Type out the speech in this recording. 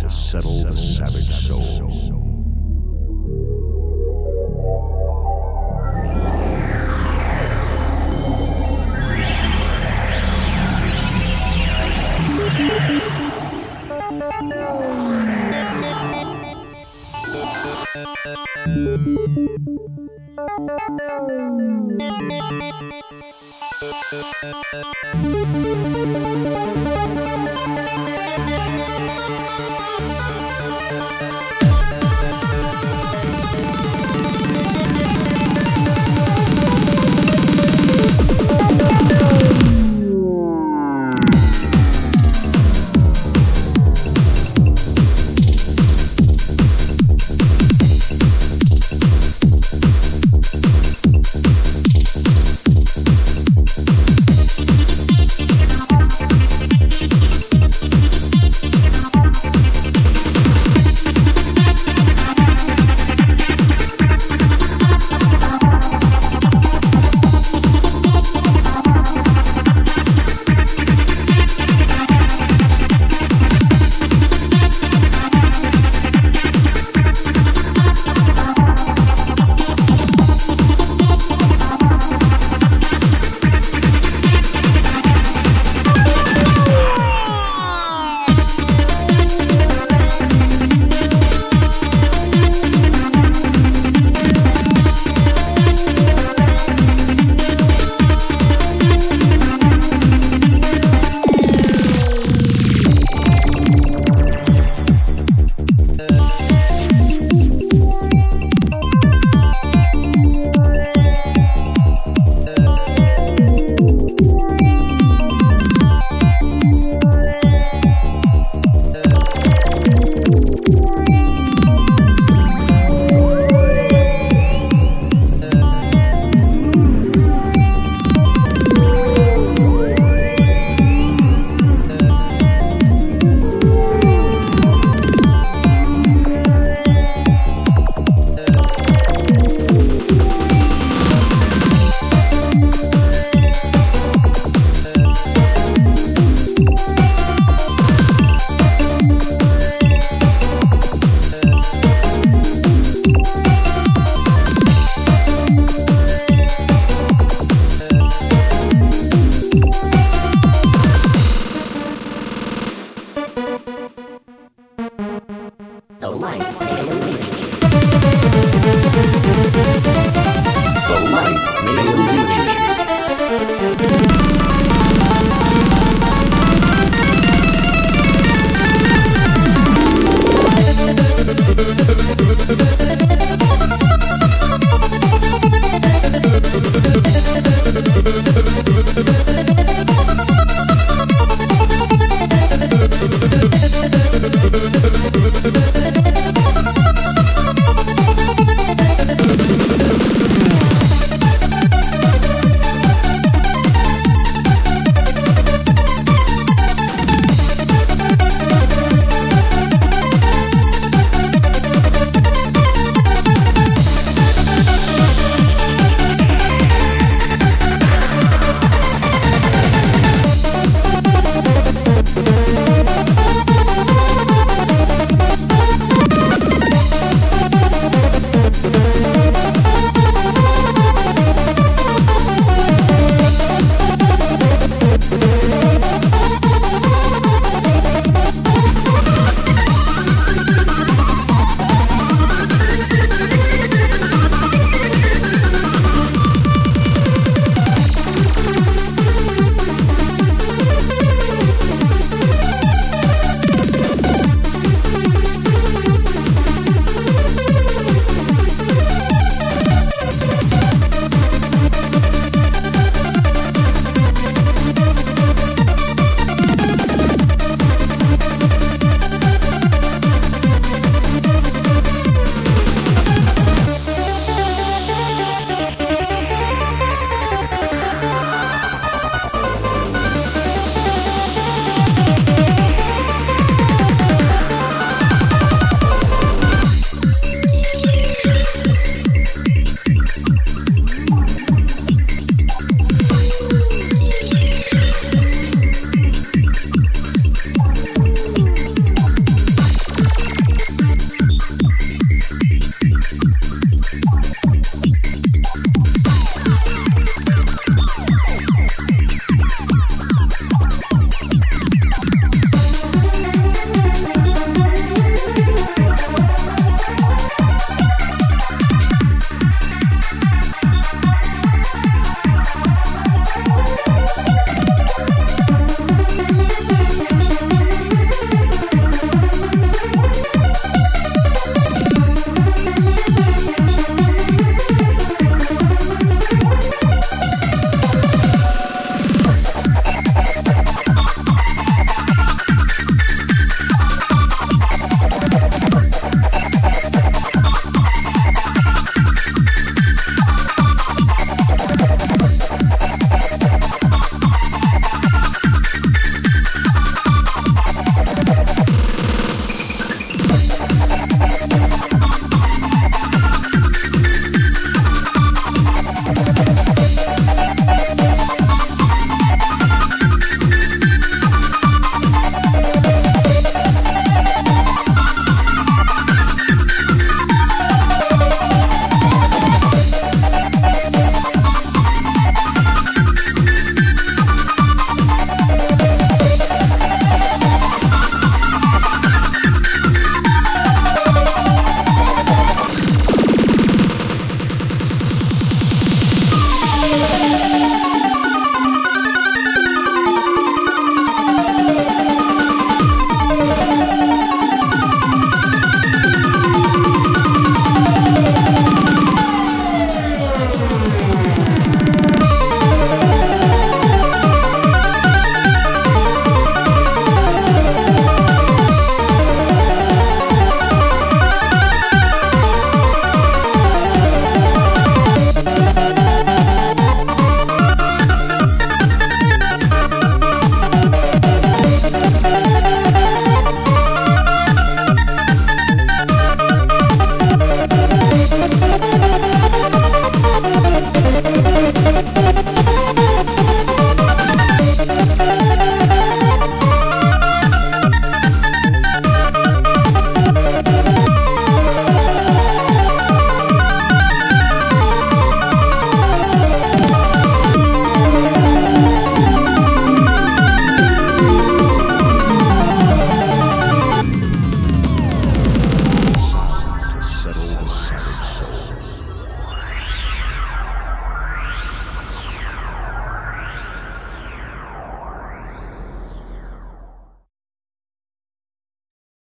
to settle the savage soul. The life